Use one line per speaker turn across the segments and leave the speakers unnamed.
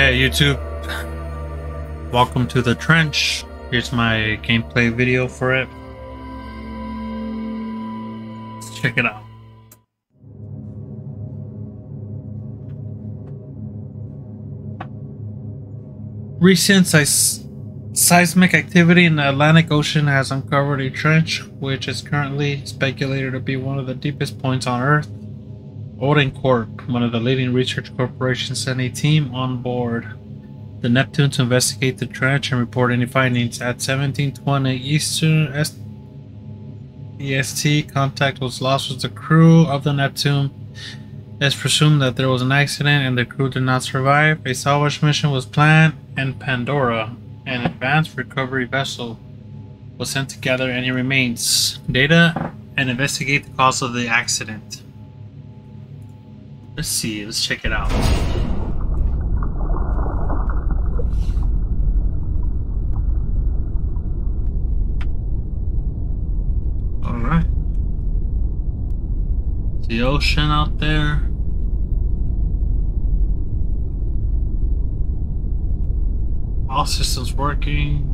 Hey YouTube, welcome to the trench. Here's my gameplay video for it. Let's check it out. Recent seismic activity in the Atlantic Ocean has uncovered a trench which is currently speculated to be one of the deepest points on Earth. Odin Corp, one of the leading research corporations, sent a team on board the Neptune to investigate the trench and report any findings. At 1720 Eastern EST, contact was lost with the crew of the Neptune. It's presumed that there was an accident and the crew did not survive. A salvage mission was planned, and Pandora, an advanced recovery vessel, was sent to gather any remains, data, and investigate the cause of the accident. Let's see, let's check it out. Alright. The ocean out there. All systems working.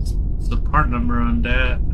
It's the part number on that?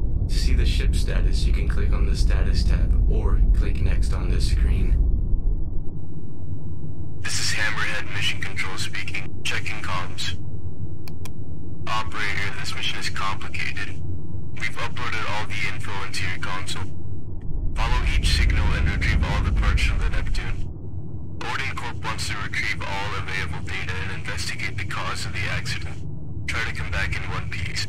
To see the ship status, you can click on the Status tab, or click Next on this screen. This is Hammerhead Mission Control speaking. Checking comms. Operator, this mission is complicated. We've uploaded all the info into your console. Follow each signal and retrieve all the parts from the Neptune. Odin Corp wants to retrieve all available data and investigate the cause of the accident. Try to come back in one piece.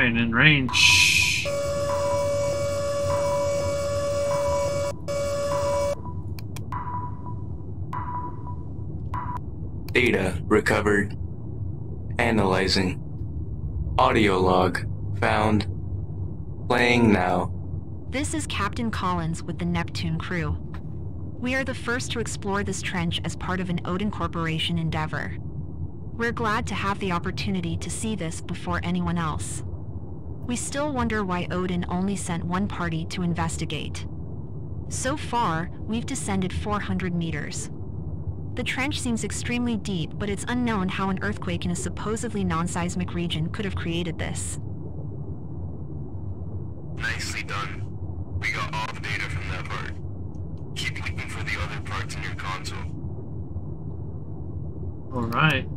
Alright, in range.
Data recovered. Analyzing. Audio log found. Playing now.
This is Captain Collins with the Neptune crew. We are the first to explore this trench as part of an Odin Corporation endeavor. We're glad to have the opportunity to see this before anyone else. We still wonder why Odin only sent one party to investigate. So far, we've descended 400 meters. The trench seems extremely deep, but it's unknown how an earthquake in a supposedly non-seismic region could have created this.
Nicely done. We got all the data from that part. Keep looking for the other parts in your console.
Alright.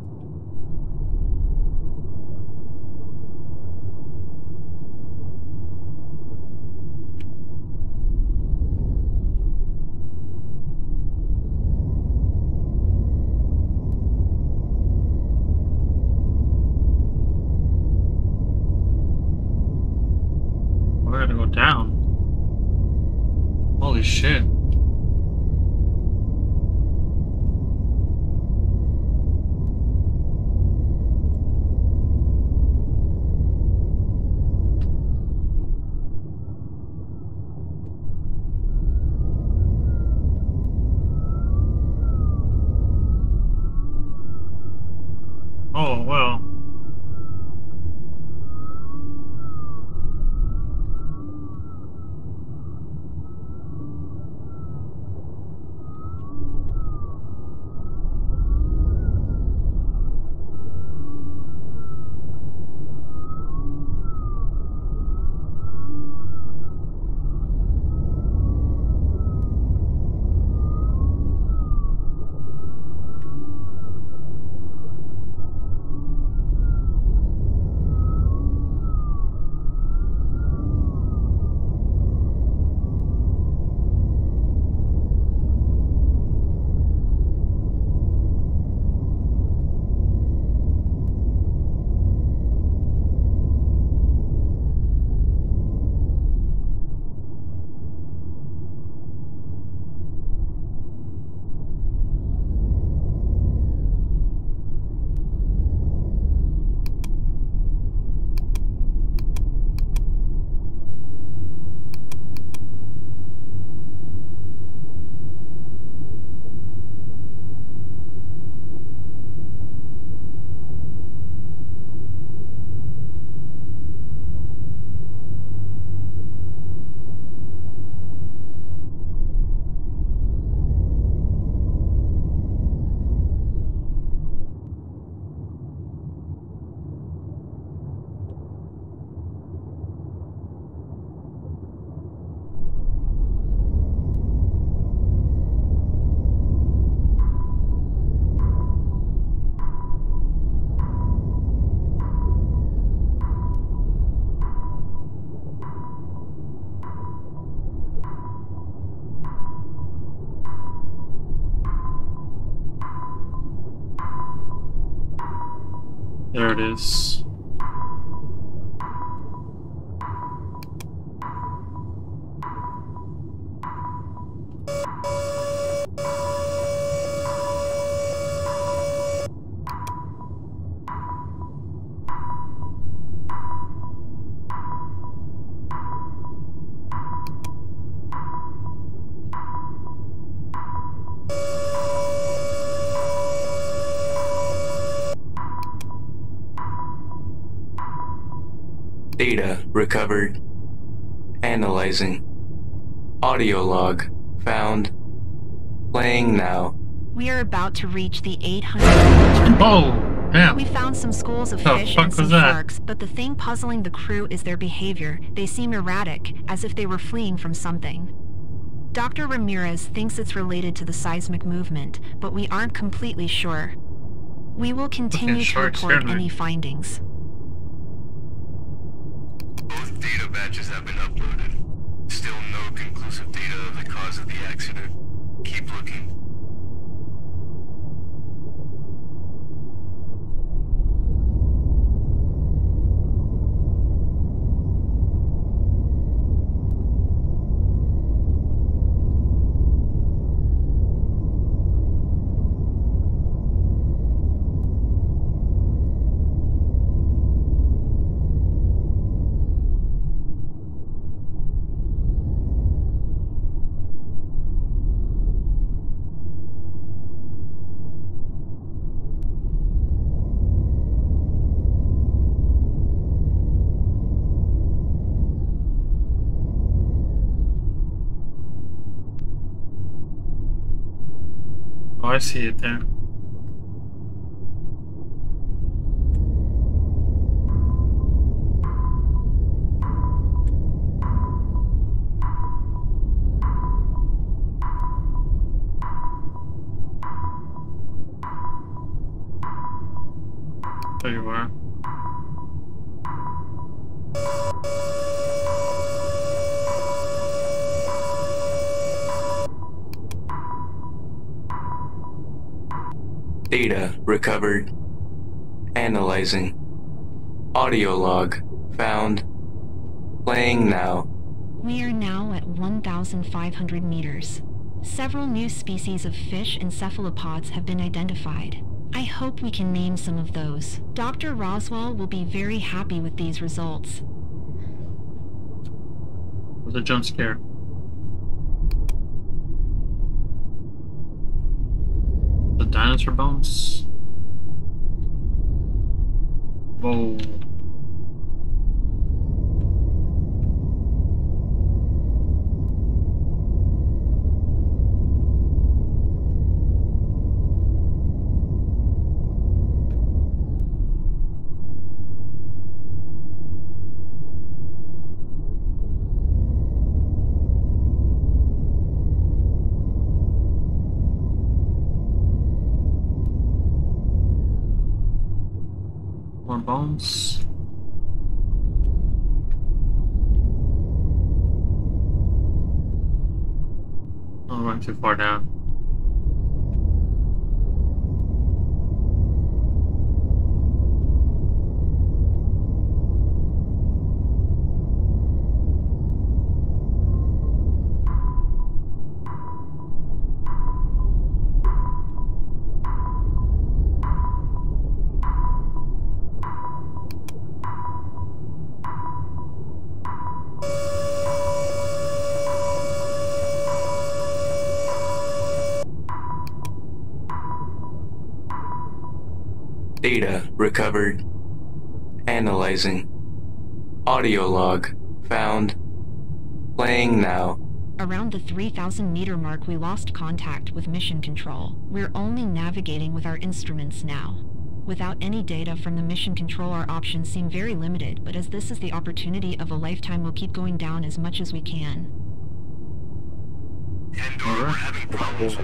Down. Holy shit. There it is.
Data recovered. Analyzing. Audio log found. Playing now.
We are about to reach the 800.
Oh, damn.
We found some schools of
The
fish and some sharks, but the thing puzzling the crew is their behavior. They seem erratic, as if they were fleeing from something. Dr. Ramirez thinks it's related to the seismic movement, but we aren't completely sure. We will continue to report any findings.
Data batches have been uploaded. Still no conclusive data of the cause of the accident. Keep looking.
I see it there.
Recovered. Analyzing. Audio log found. Playing now.
We are now at 1,500 meters. Several new species of fish and cephalopods have been identified. I hope we can name some of those. Dr. Roswell will be very happy with these results.
It was a jump scare. The dinosaur bones. Whoa. More bones. Oh, I went too far down.
Data recovered. Analyzing. Audio log found. Playing now.
Around the 3,000 meter mark, we lost contact with mission control. We're only navigating with our instruments now. Without any data from the mission control, our options seem very limited, but as this is the opportunity of a lifetime, we'll keep going down as much as we can.
Endor, we're having problems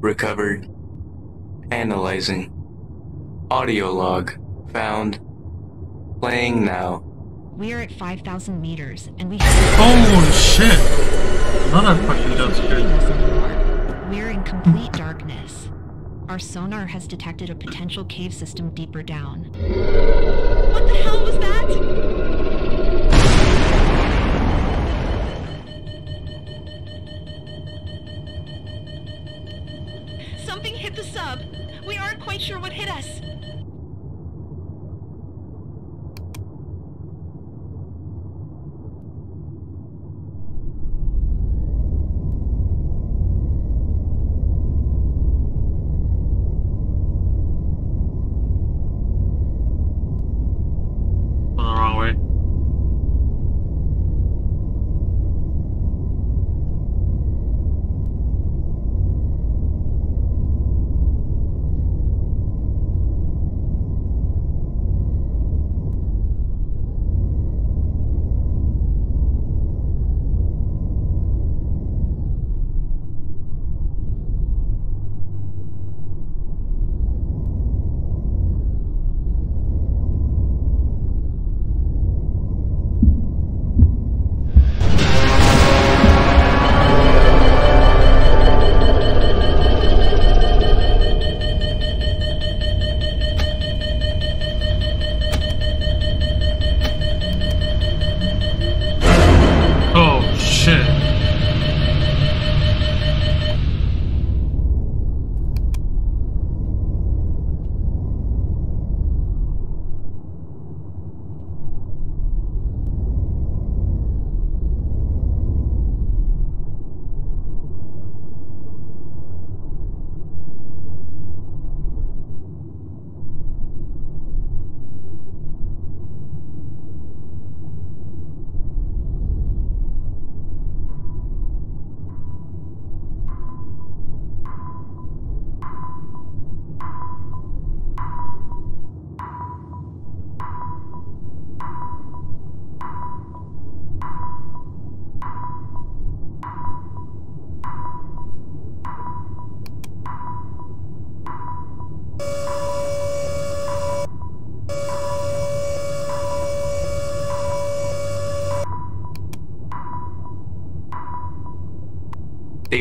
recovered. Analyzing. Audio log found. Playing now.
We are at 5,000 meters, and we have
Holy shit! Another fucking jump scare.
We're in complete darkness. Our sonar has detected a potential cave system deeper down. What the hell was that?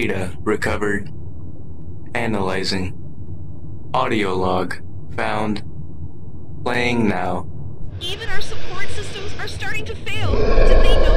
Data recovered. Analyzing. Audio log found. Playing now.
Even our support systems are starting to fail. Did they know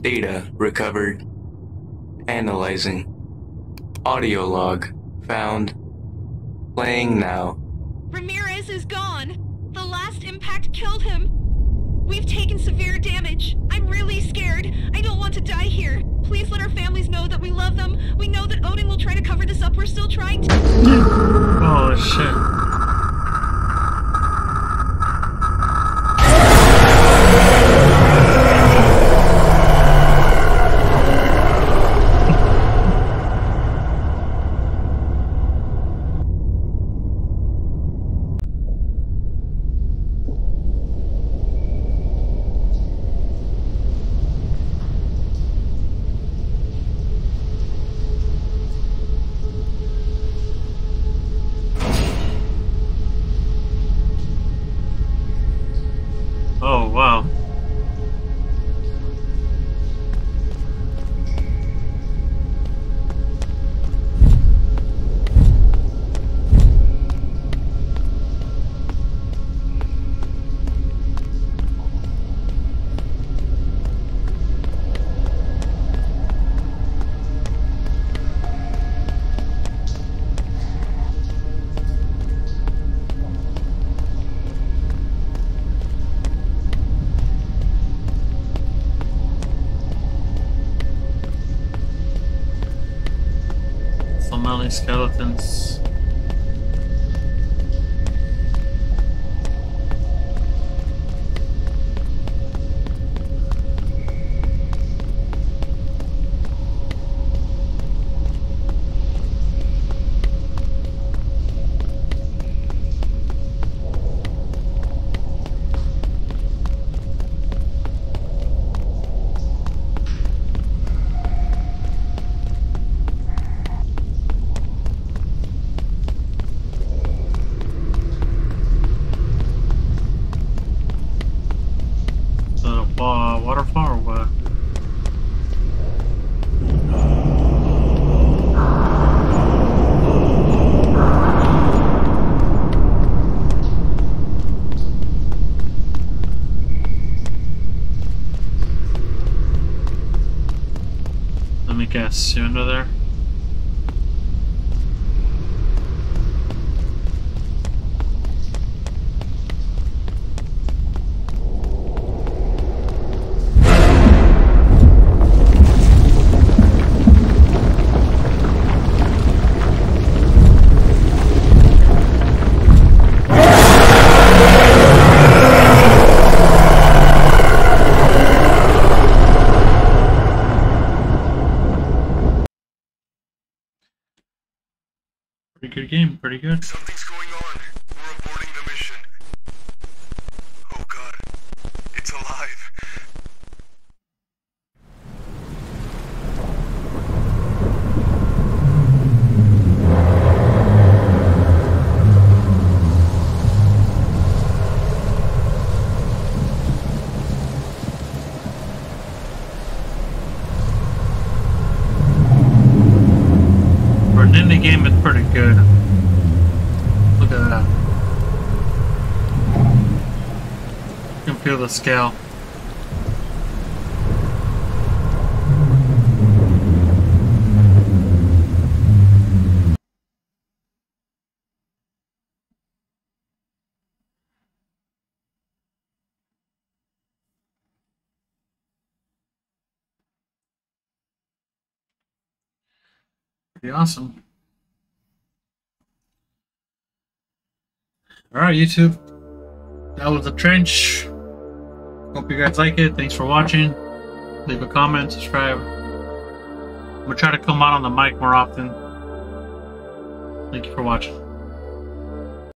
Data recovered. Analyzing. Audio log found. Playing now.
Ramirez is gone. The last impact killed him. We've taken severe damage. I'm really scared. I don't want to die here. Please let our families know that we love them. We know that Odin will try to cover this up. We're still trying to.
Oh shit. Skeletons. waterfall or what? Good game. Pretty good.
Something's going on. We're aborting the mission. Oh god. It's alive.
For an indie game, it's pretty good. Look at that. You can feel the scale. Pretty awesome. Alright, YouTube. That was the trench. Hope you guys like it. Thanks for watching. Leave a comment, subscribe. I'm gonna try to come out on the mic more often. Thank you for watching.